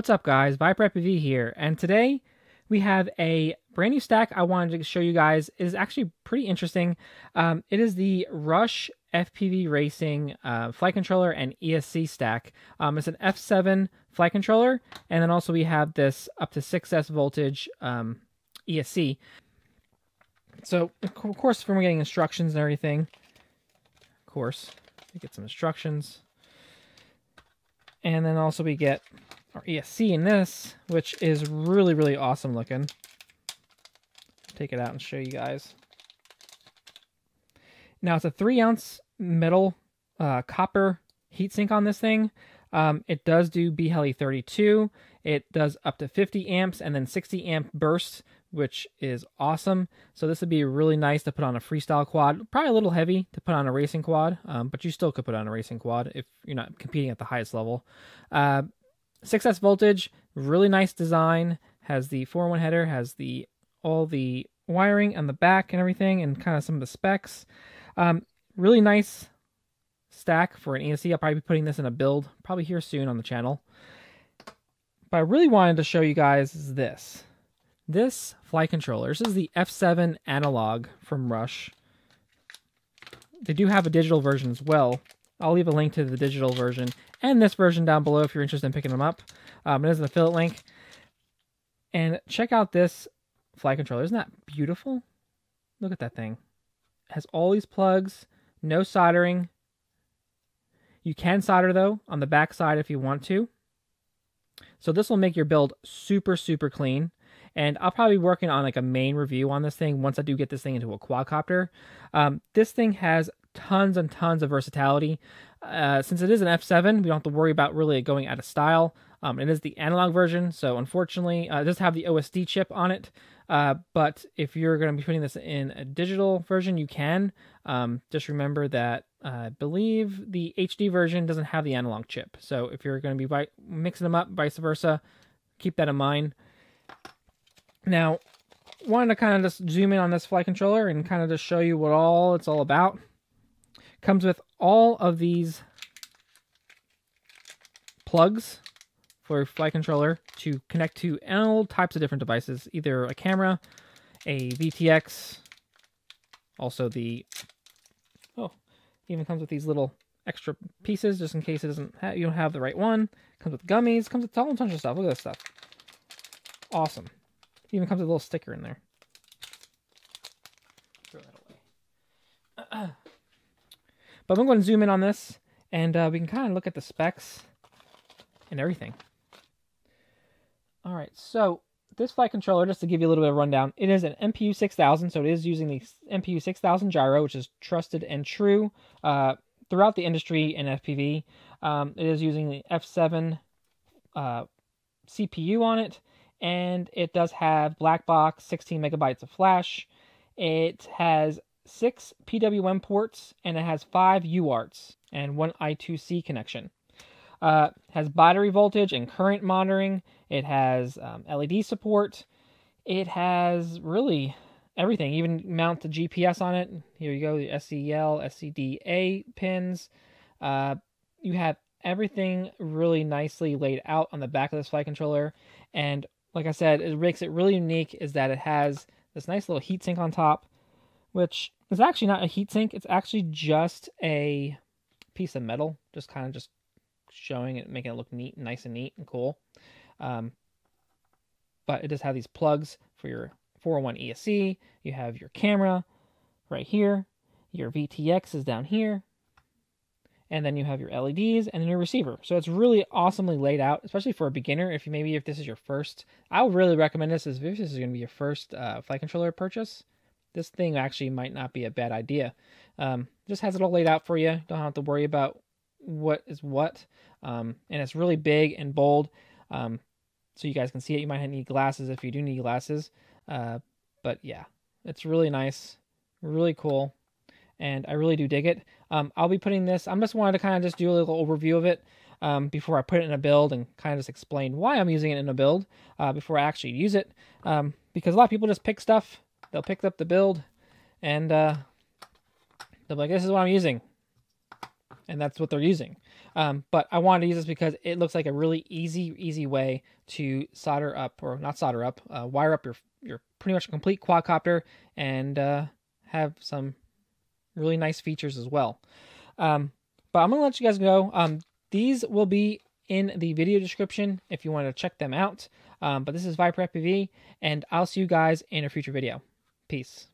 What's up guys, Viper FPV here, and today we have a brand new stack I wanted to show you guys. It is actually pretty interesting. Um, it is the Rush FPV Racing uh, flight controller and ESC stack. Um, it's an F7 flight controller, and then also we have this up to 6S voltage um, ESC. So, of course, from getting instructions and everything, of course, we get some instructions. And then also we get our ESC in this, which is really, really awesome looking. Take it out and show you guys. Now it's a three ounce metal uh, copper heatsink on this thing. Um, it does do BHELI 32. It does up to 50 amps and then 60 amp bursts, which is awesome. So this would be really nice to put on a freestyle quad. Probably a little heavy to put on a racing quad, um, but you still could put on a racing quad if you're not competing at the highest level. Uh, 6S voltage, really nice design. Has the 4-1 header, has the all the wiring on the back and everything, and kind of some of the specs. Um, really nice stack for an ESC. I'll probably be putting this in a build, probably here soon on the channel. But I really wanted to show you guys is this. This flight controller. This is the F7 analog from Rush. They do have a digital version as well. I'll leave a link to the digital version and this version down below if you're interested in picking them up. Um, it is an affiliate link. And check out this flight controller. Isn't that beautiful? Look at that thing. It has all these plugs, no soldering. You can solder though on the back side if you want to. So this will make your build super, super clean. And I'll probably be working on like a main review on this thing once I do get this thing into a quadcopter. Um, this thing has tons and tons of versatility. Uh, since it is an F7, we don't have to worry about really going out of style. Um, it is the analog version, so unfortunately, uh, it does have the OSD chip on it. Uh, but if you're going to be putting this in a digital version, you can. Um, just remember that uh, I believe the HD version doesn't have the analog chip. So if you're going to be mixing them up, vice versa, keep that in mind. Now, I wanted to kind of just zoom in on this flight controller and kind of just show you what all it's all about. Comes with all of these plugs for flight controller to connect to all types of different devices, either a camera, a VTX, also the oh, even comes with these little extra pieces just in case it doesn't you don't have the right one. Comes with gummies, comes with a whole bunch of stuff. Look at this stuff. Awesome. Even comes with a little sticker in there. Throw that away. But I'm going to zoom in on this, and uh, we can kind of look at the specs and everything. All right, so this flight controller, just to give you a little bit of rundown, it is an MPU 6000, so it is using the MPU 6000 gyro, which is trusted and true uh, throughout the industry in FPV. Um, it is using the F7 uh, CPU on it, and it does have black box, 16 megabytes of flash. It has six PWM ports, and it has five UARTs and one I2C connection. Uh, has battery voltage and current monitoring. It has um, LED support. It has really everything. Even mount the GPS on it. Here you go, the SCL, SCDA pins. Uh, you have everything really nicely laid out on the back of this flight controller. And like I said, it makes it really unique is that it has this nice little heatsink on top, which is actually not a heatsink. It's actually just a piece of metal, just kind of just showing it, making it look neat, nice and neat and cool. Um, but it does have these plugs for your 401 ESC. You have your camera right here. Your VTX is down here. And then you have your LEDs and then your receiver. So it's really awesomely laid out, especially for a beginner. If you maybe if this is your first, I would really recommend this. If this is going to be your first uh, flight controller purchase, this thing actually might not be a bad idea. Um, just has it all laid out for you. Don't have to worry about what is what. Um, and it's really big and bold. Um, so you guys can see it. You might need glasses if you do need glasses. Uh, but yeah, it's really nice, really cool, and I really do dig it. Um, I'll be putting this. I'm just wanted to kind of just do a little overview of it um, before I put it in a build and kind of just explain why I'm using it in a build uh, before I actually use it. Um, because a lot of people just pick stuff they'll pick up the build and uh, they'll be like, this is what I'm using. and that's what they're using. Um, but I wanted to use this because it looks like a really easy, easy way to solder up, or not solder up, uh, wire up your your pretty much complete quadcopter and uh, have some really nice features as well. Um, but I'm gonna let you guys go. Um, these will be in the video description if you want to check them out. Um, but this is Viper FPV, and I'll see you guys in a future video. Peace.